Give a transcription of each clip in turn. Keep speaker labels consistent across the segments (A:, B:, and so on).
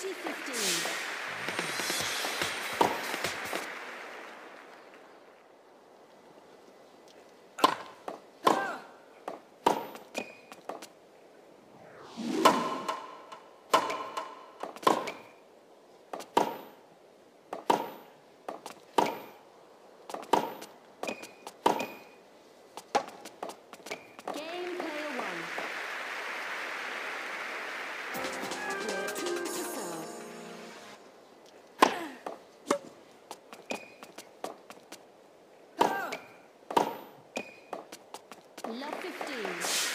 A: 2015. Love 15.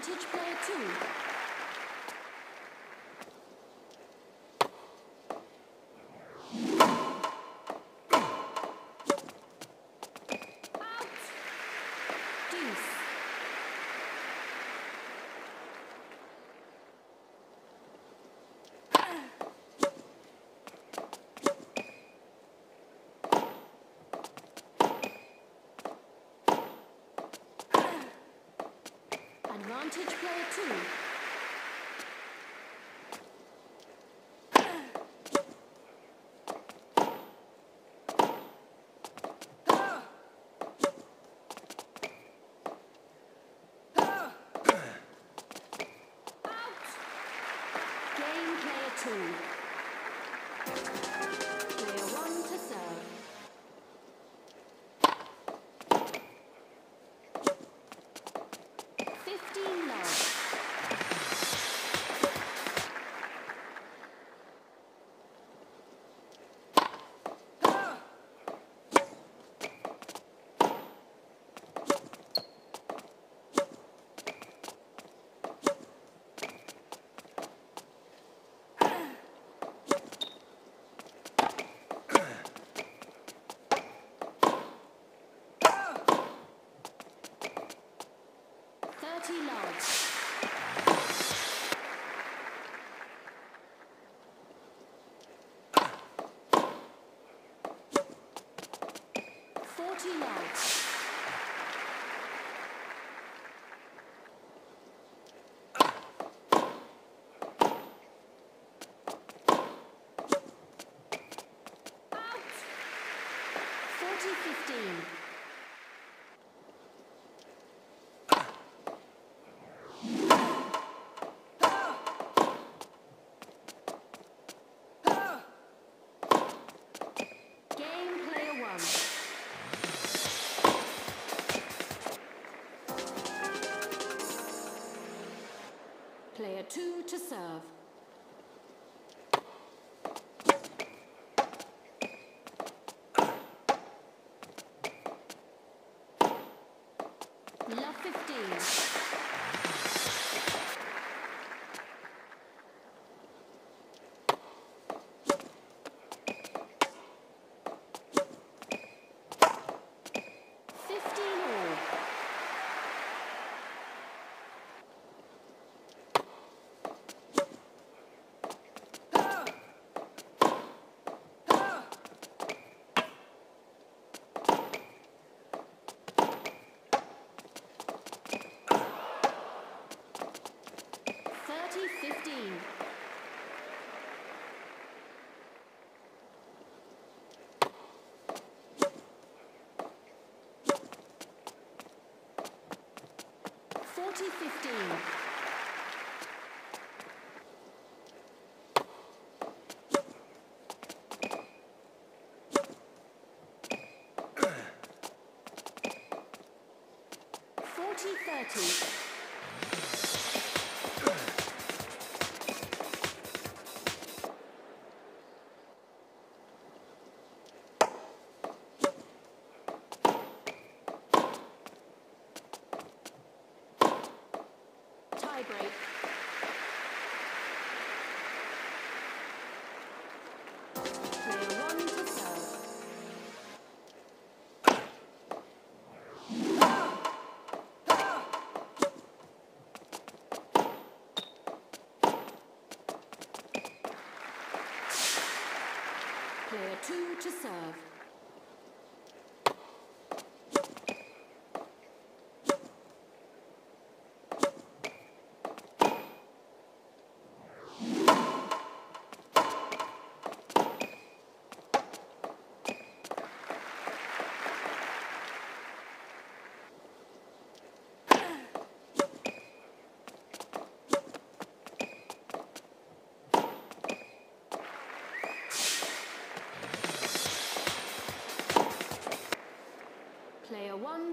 A: Advantage player two. 2015. 2015.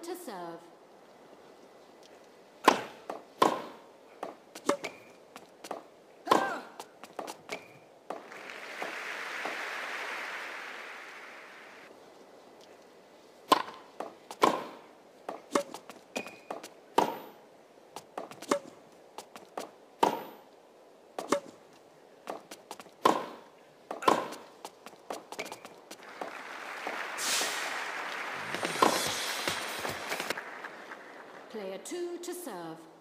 A: To serve. Player two to serve.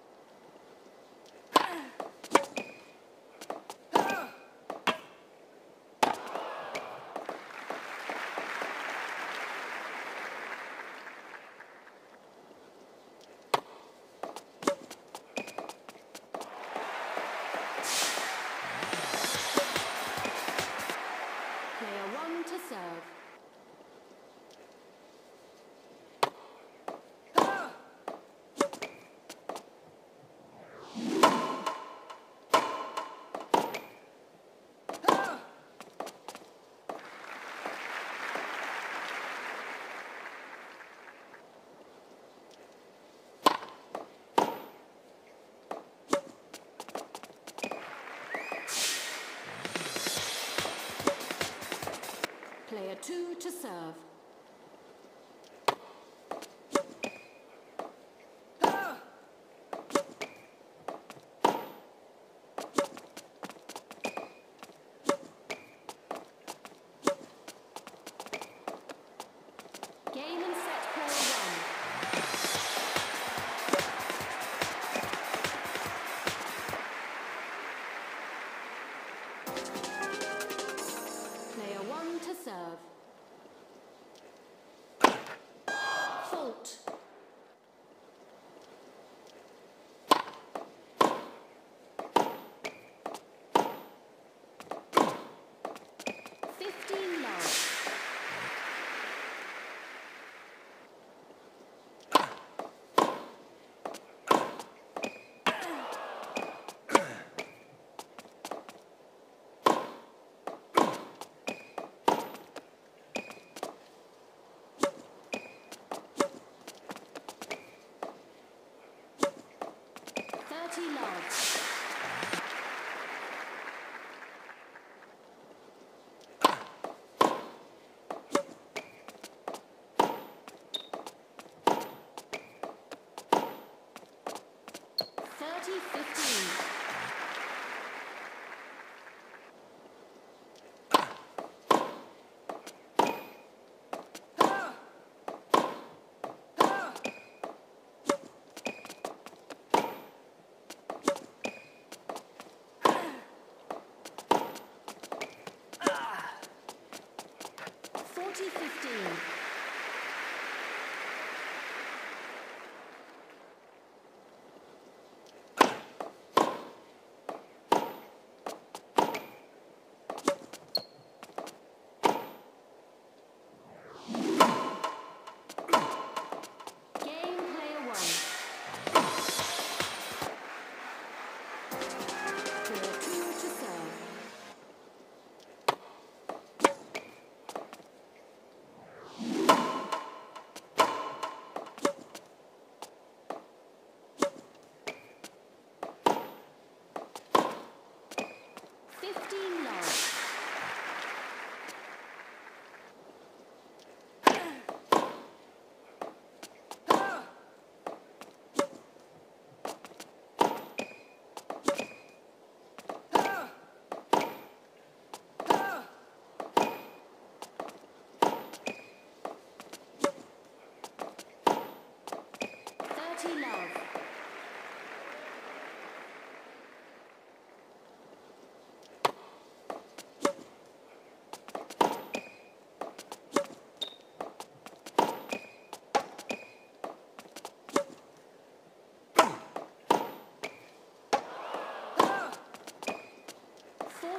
A: to serve.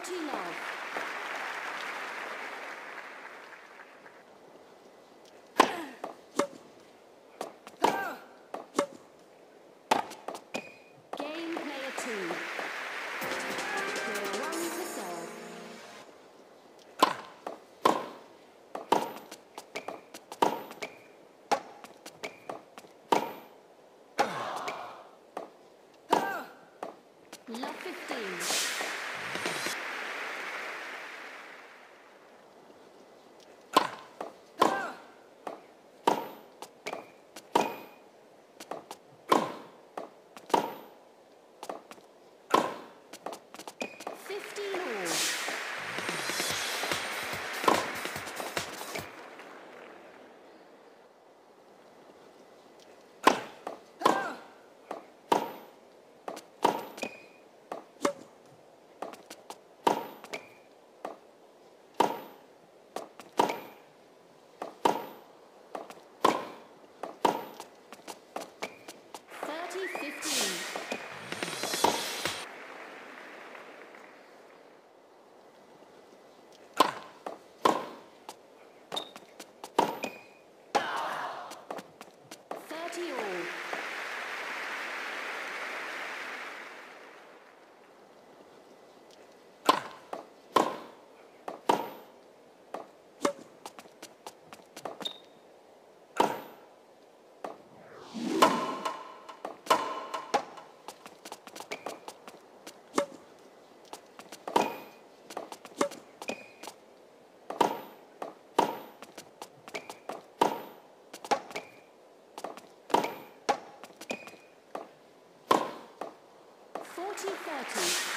A: Forty 40 30.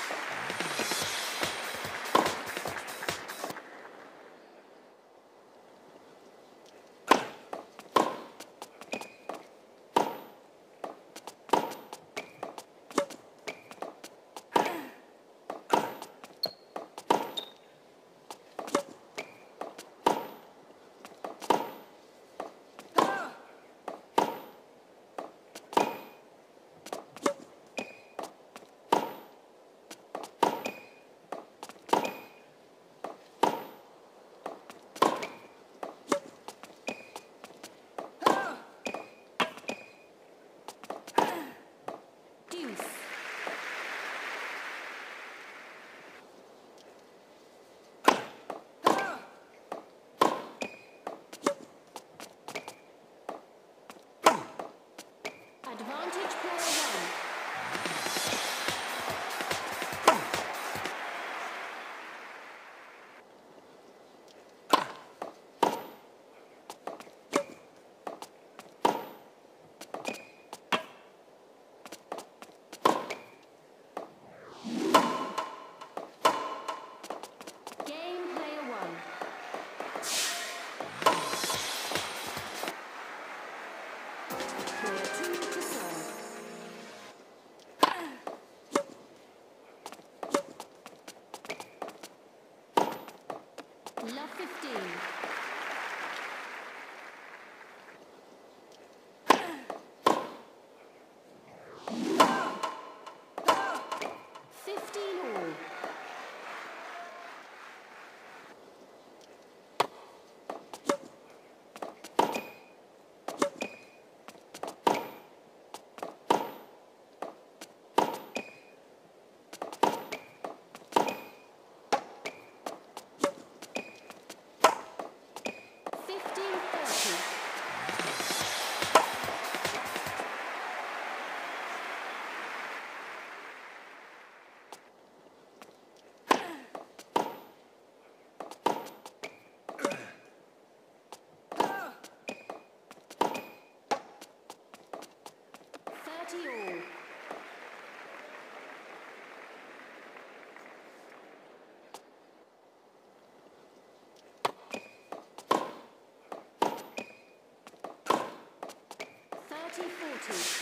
A: Forty.